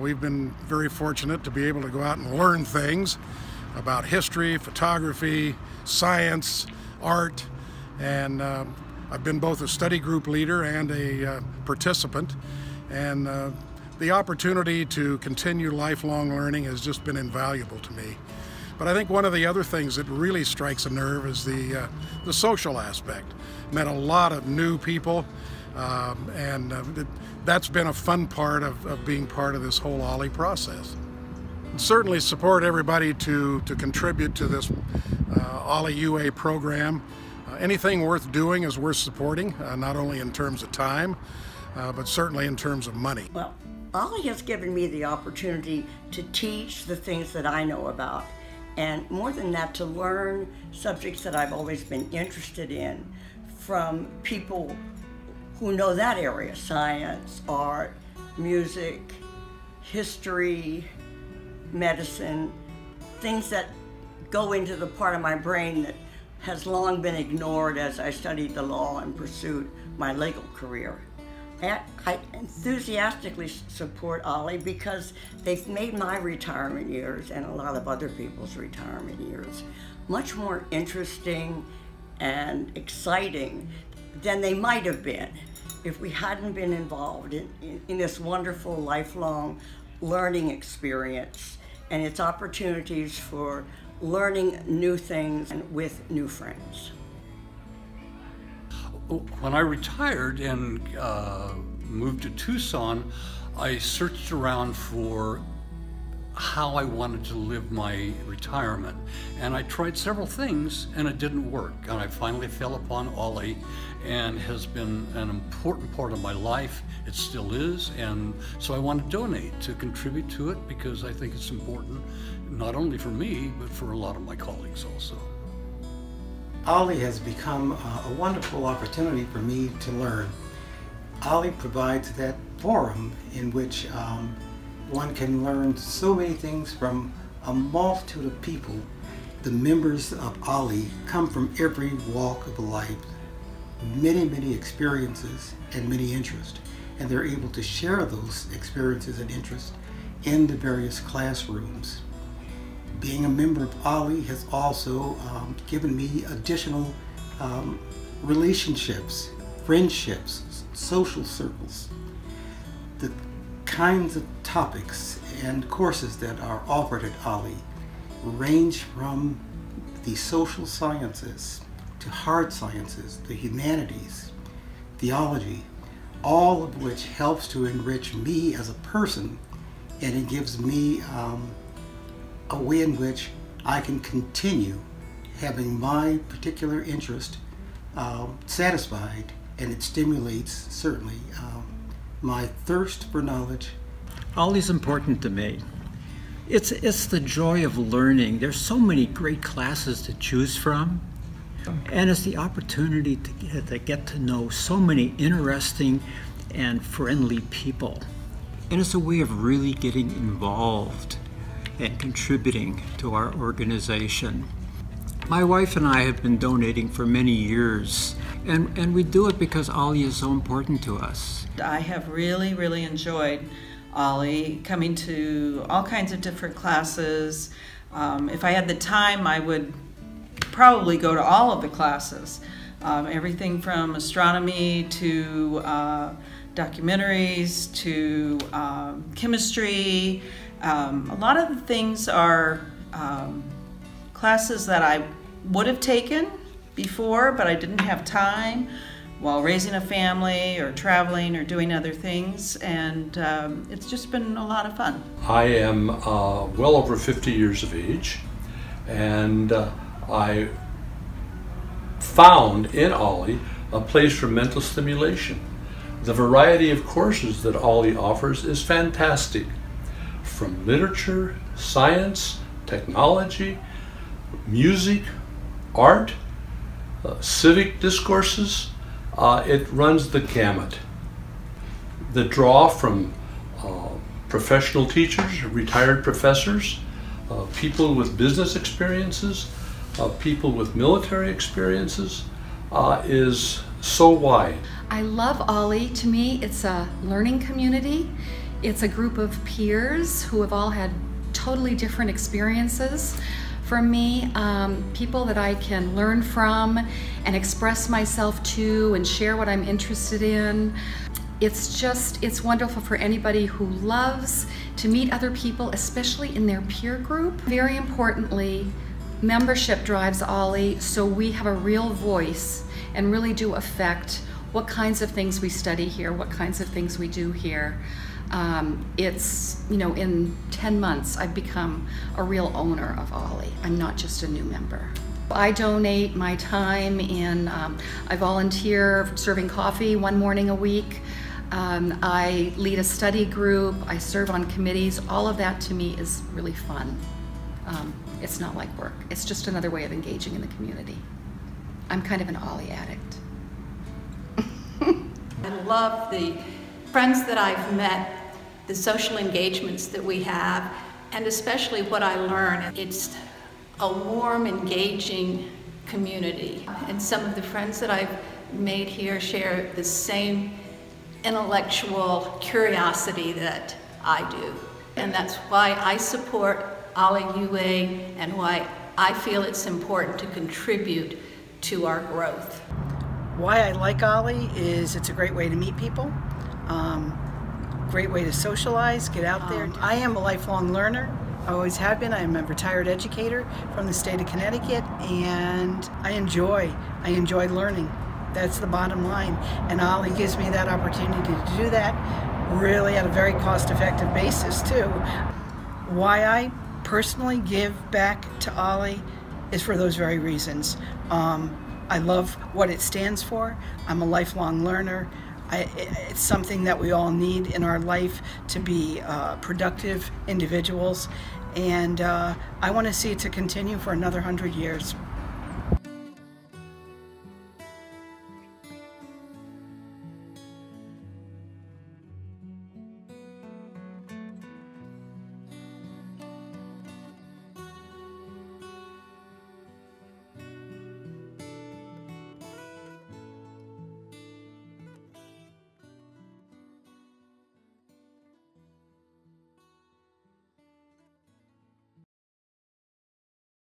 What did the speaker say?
we've been very fortunate to be able to go out and learn things about history, photography, science, art, and uh, I've been both a study group leader and a uh, participant. And uh, the opportunity to continue lifelong learning has just been invaluable to me. But I think one of the other things that really strikes a nerve is the, uh, the social aspect. Met a lot of new people, um, and uh, that's been a fun part of, of being part of this whole OLLI process. Certainly support everybody to, to contribute to this uh, OLLI UA program. Uh, anything worth doing is worth supporting, uh, not only in terms of time, uh, but certainly in terms of money. Well, OLLI has given me the opportunity to teach the things that I know about and more than that, to learn subjects that I've always been interested in from people who know that area science, art, music, history, medicine, things that go into the part of my brain that has long been ignored as I studied the law and pursued my legal career. I enthusiastically support OLLI because they've made my retirement years and a lot of other people's retirement years much more interesting and exciting than they might have been if we hadn't been involved in, in, in this wonderful lifelong learning experience and its opportunities for learning new things and with new friends. When I retired and uh, moved to Tucson, I searched around for how I wanted to live my retirement. And I tried several things and it didn't work. And I finally fell upon OLLI and has been an important part of my life. It still is. And so I want to donate to contribute to it because I think it's important, not only for me, but for a lot of my colleagues also. OLLI has become a wonderful opportunity for me to learn. OLLI provides that forum in which um, one can learn so many things from a multitude of people. The members of OLLI come from every walk of life, many, many experiences and many interests, and they're able to share those experiences and interests in the various classrooms being a member of OLLI has also um, given me additional um, relationships, friendships, social circles. The kinds of topics and courses that are offered at OLLI range from the social sciences to hard sciences, the humanities, theology, all of which helps to enrich me as a person and it gives me um, a way in which I can continue having my particular interest uh, satisfied and it stimulates certainly um, my thirst for knowledge. Always important to me. It's, it's the joy of learning. There's so many great classes to choose from. And it's the opportunity to get, to get to know so many interesting and friendly people. And it's a way of really getting involved and contributing to our organization. My wife and I have been donating for many years, and, and we do it because OLLI is so important to us. I have really, really enjoyed OLLI, coming to all kinds of different classes. Um, if I had the time, I would probably go to all of the classes. Um, everything from astronomy to uh, documentaries to um, chemistry. Um, a lot of the things are um, classes that I would have taken before, but I didn't have time while raising a family or traveling or doing other things, and um, it's just been a lot of fun. I am uh, well over 50 years of age, and uh, I found in OLLI a place for mental stimulation. The variety of courses that OLLI offers is fantastic, from literature, science, technology, music, art, uh, civic discourses. Uh, it runs the gamut. The draw from uh, professional teachers, retired professors, uh, people with business experiences, uh, people with military experiences uh, is so wide. I love OLLI. To me, it's a learning community. It's a group of peers who have all had totally different experiences from me, um, people that I can learn from and express myself to and share what I'm interested in. It's just, it's wonderful for anybody who loves to meet other people, especially in their peer group. Very importantly, membership drives OLLI, so we have a real voice and really do affect what kinds of things we study here, what kinds of things we do here. Um, it's, you know, in 10 months, I've become a real owner of OLLI. I'm not just a new member. I donate my time and um, I volunteer serving coffee one morning a week. Um, I lead a study group, I serve on committees. All of that to me is really fun. Um, it's not like work, it's just another way of engaging in the community. I'm kind of an OLLI addict. I love the friends that I've met the social engagements that we have, and especially what I learn. It's a warm, engaging community. And some of the friends that I've made here share the same intellectual curiosity that I do. And that's why I support OLLI UA and why I feel it's important to contribute to our growth. Why I like OLLI is it's a great way to meet people. Um, great way to socialize, get out there. Um, I am a lifelong learner. I always have been. I am a retired educator from the state of Connecticut, and I enjoy. I enjoy learning. That's the bottom line. And OLLI gives me that opportunity to do that, really at a very cost-effective basis too. Why I personally give back to OLLI is for those very reasons. Um, I love what it stands for. I'm a lifelong learner. I, it's something that we all need in our life to be uh, productive individuals, and uh, I want to see it to continue for another hundred years.